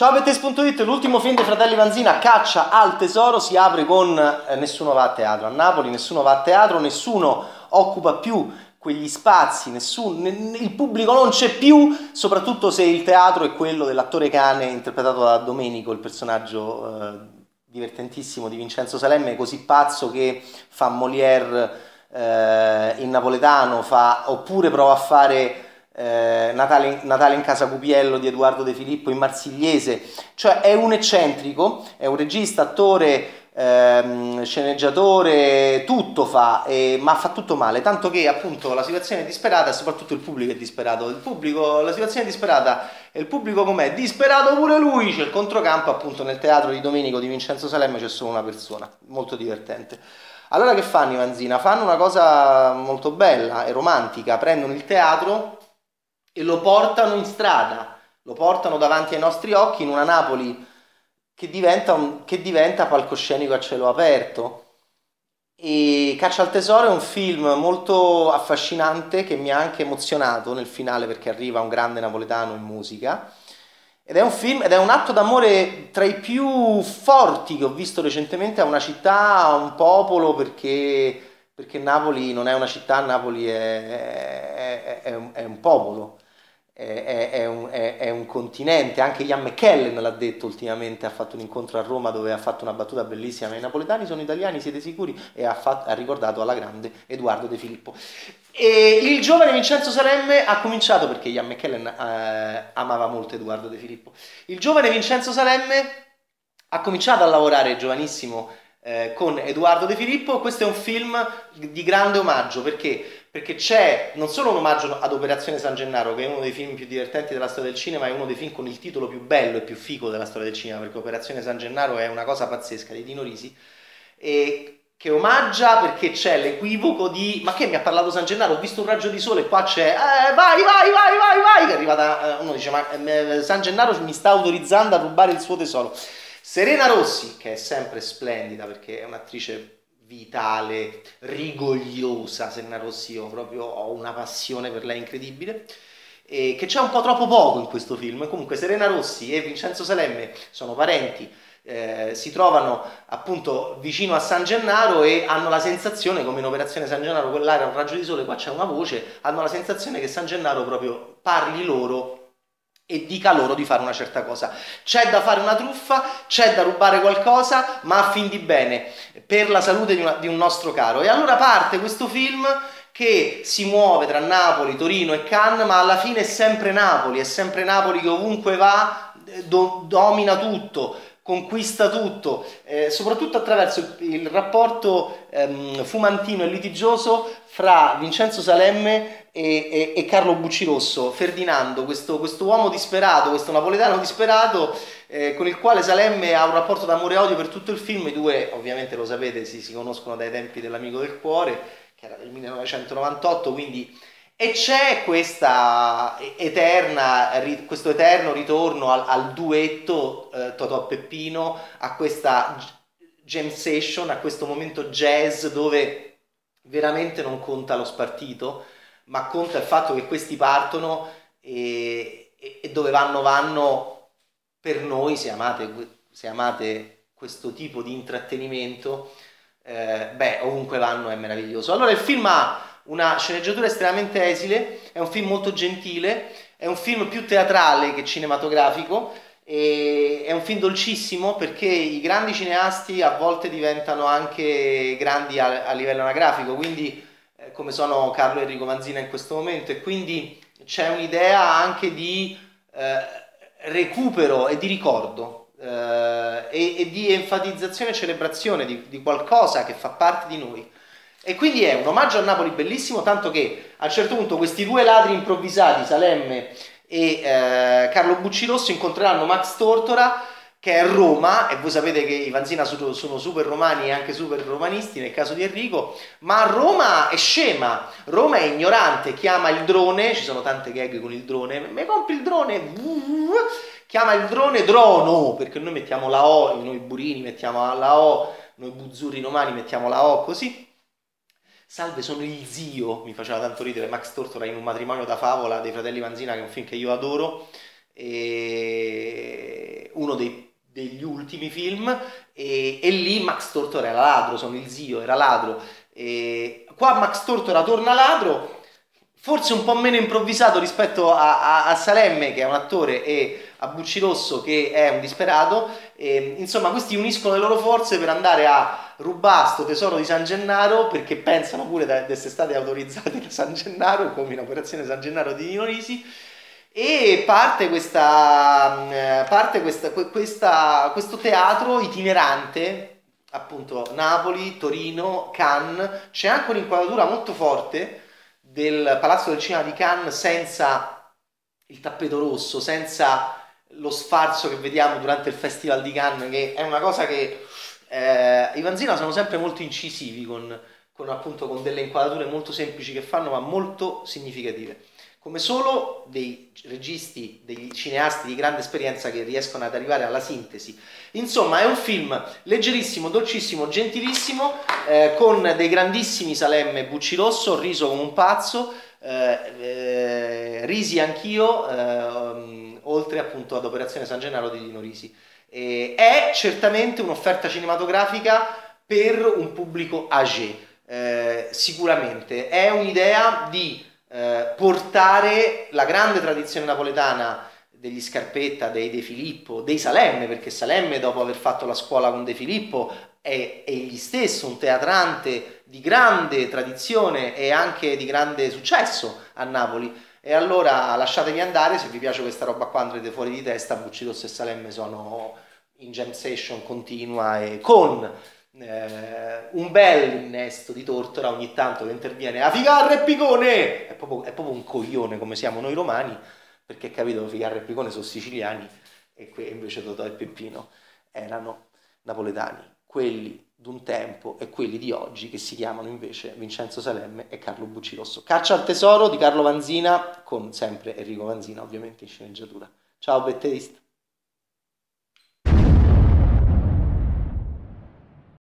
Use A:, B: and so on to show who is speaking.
A: Ciao Bettes.it, l'ultimo film dei fratelli Vanzina, Caccia al tesoro, si apre con eh, Nessuno va a teatro a Napoli, nessuno va a teatro, nessuno occupa più quegli spazi, nessun, il pubblico non c'è più, soprattutto se il teatro è quello dell'attore cane interpretato da Domenico, il personaggio eh, divertentissimo di Vincenzo Salemme, così pazzo che fa Molière eh, in napoletano, fa, oppure prova a fare eh, Natale, Natale, in casa Cupiello di Edoardo De Filippo in marsigliese, cioè è un eccentrico, è un regista, attore, ehm, sceneggiatore, tutto fa, eh, ma fa tutto male, tanto che appunto la situazione è disperata e soprattutto il pubblico è disperato, il pubblico, la situazione è disperata e il pubblico com'è? Disperato pure lui, c'è il controcampo appunto nel teatro di Domenico di Vincenzo Salemme c'è solo una persona, molto divertente. Allora che fanno i Vanzina? Fanno una cosa molto bella e romantica, prendono il teatro e lo portano in strada, lo portano davanti ai nostri occhi in una Napoli che diventa, un, che diventa palcoscenico a cielo aperto. E Caccia al tesoro è un film molto affascinante che mi ha anche emozionato nel finale perché arriva un grande napoletano in musica. Ed è un film, ed è un atto d'amore tra i più forti che ho visto recentemente a una città, a un popolo, perché, perché Napoli non è una città, Napoli è, è, è, è un popolo è, è, un, è, è, un, continente, anche Ian McKellen l'ha detto ultimamente, ha fatto un incontro a Roma dove ha fatto una battuta bellissima, ma i napoletani sono italiani, siete sicuri? E ha, fatto, ha ricordato alla grande Edoardo De Filippo. E il giovane Vincenzo Salemme ha cominciato, perché Ian McKellen eh, amava molto Edoardo De Filippo, il giovane Vincenzo Salemme ha cominciato a lavorare giovanissimo eh, con Edoardo De Filippo, questo è un film di grande omaggio perché perché c'è non solo un omaggio ad Operazione San Gennaro, che è uno dei film più divertenti della storia del cinema, è uno dei film con il titolo più bello e più figo della storia del cinema, perché Operazione San Gennaro è una cosa pazzesca di Dino Risi, e che omaggia perché c'è l'equivoco di ma che mi ha parlato San Gennaro, ho visto un raggio di sole qua c'è eh, vai vai vai vai vai che è arrivata, eh, uno dice ma eh, San Gennaro mi sta autorizzando a rubare il suo tesoro. Serena Rossi, che è sempre splendida perché è un'attrice vitale, rigogliosa, Senna io proprio ho una passione per lei incredibile, e che c'è un po' troppo poco in questo film. Comunque Serena Rossi e Vincenzo Salemme sono parenti, eh, si trovano appunto vicino a San Gennaro e hanno la sensazione, come in Operazione San Gennaro, quella era un raggio di sole, qua c'è una voce, hanno la sensazione che San Gennaro proprio parli loro e dica loro di fare una certa cosa. C'è da fare una truffa, c'è da rubare qualcosa, ma a fin di bene, per la salute di, una, di un nostro caro. E allora parte questo film che si muove tra Napoli, Torino e Cannes, ma alla fine è sempre Napoli, è sempre Napoli che ovunque va do, domina tutto, conquista tutto, eh, soprattutto attraverso il, il rapporto ehm, fumantino e litigioso fra Vincenzo Salemme e, e, e Carlo Buccirosso, Ferdinando, questo, questo, uomo disperato, questo napoletano disperato eh, con il quale Salemme ha un rapporto d'amore e odio per tutto il film, i due ovviamente lo sapete si, si conoscono dai tempi dell'Amico del Cuore, che era del 1998, quindi e c'è eterna, questo eterno ritorno al, al duetto eh, Totò Peppino, a questa jam session, a questo momento jazz dove veramente non conta lo spartito, ma conta il fatto che questi partono e, e, e dove vanno vanno per noi, se amate, se amate questo tipo di intrattenimento, eh, beh, ovunque vanno è meraviglioso. Allora il film ha una sceneggiatura estremamente esile, è un film molto gentile, è un film più teatrale che cinematografico, è un film dolcissimo perché i grandi cineasti a volte diventano anche grandi a, a livello anagrafico, quindi come sono Carlo Enrico Manzina in questo momento, e quindi c'è un'idea anche di eh, recupero e di ricordo eh, e, e, di enfatizzazione e celebrazione di, di qualcosa che fa parte di noi. E quindi è un omaggio a Napoli bellissimo, tanto che a un certo punto questi due ladri improvvisati, Salemme e eh, Carlo Buccirossi, incontreranno Max Tortora, che è Roma, e voi sapete che i Vanzina sono, super romani e anche super romanisti nel caso di Enrico, ma Roma è scema, Roma è ignorante, chiama il drone, ci sono tante gag con il drone, mi compri il drone, chiama il drone drono, perché noi mettiamo la O, noi burini mettiamo la O, noi buzzurri romani mettiamo la O così, Salve, sono il zio, mi faceva tanto ridere Max Tortora in un matrimonio da favola dei fratelli Vanzina, che è un film che io adoro, e uno dei, ultimi film, e, e, lì Max Tortora era ladro, sono il zio, era ladro. E qua Max Tortora torna ladro, forse un po' meno improvvisato rispetto a, a, a Salemme, che è un attore, e a Bucci Rosso, che è un disperato. E, insomma, questi uniscono le loro forze per andare a rubare sto tesoro di San Gennaro, perché pensano pure di essere stati autorizzati da San Gennaro, come in Operazione San Gennaro di Risi e parte, questa, mm, parte questa, questa, questo teatro itinerante, appunto Napoli, Torino, Cannes, c'è anche un'inquadratura molto forte del Palazzo del Cinema di Cannes senza il tappeto rosso, senza lo sfarzo che vediamo durante il Festival di Cannes, che è una cosa che eh, i Vanzina sono sempre molto incisivi con, con, appunto, con delle inquadrature molto semplici che fanno, ma molto significative come solo dei registi, degli cineasti di grande esperienza che riescono ad arrivare alla sintesi. Insomma, è un film leggerissimo, dolcissimo, gentilissimo, eh, con dei grandissimi Salemme Bucci Rosso, riso come un pazzo, eh, eh, risi anch'io, eh, oltre appunto ad Operazione San Gennaro di Dino Risi. è certamente un'offerta cinematografica per un pubblico âgé, eh, sicuramente. È un'idea di eh, portare la grande tradizione napoletana degli Scarpetta, dei De Filippo, dei Salemme, perché Salemme dopo aver fatto la scuola con De Filippo è, egli stesso un teatrante di grande tradizione e anche di grande successo a Napoli. E allora lasciatevi andare, se vi piace questa roba qua andrete fuori di testa, Buccidos e Salemme sono in jam session continua e con eh, un bel innesto di tortora ogni tanto che interviene a Figarra e Picone. È proprio, è proprio, un coglione come siamo noi romani perché capito Figarra e Picone sono siciliani e que- invece Totò e Peppino erano napoletani. Quelli d'un tempo e quelli di oggi che si chiamano invece Vincenzo Salemme e Carlo Buccirosso Caccia al tesoro di Carlo Vanzina con sempre Enrico Vanzina ovviamente in sceneggiatura. Ciao Betteist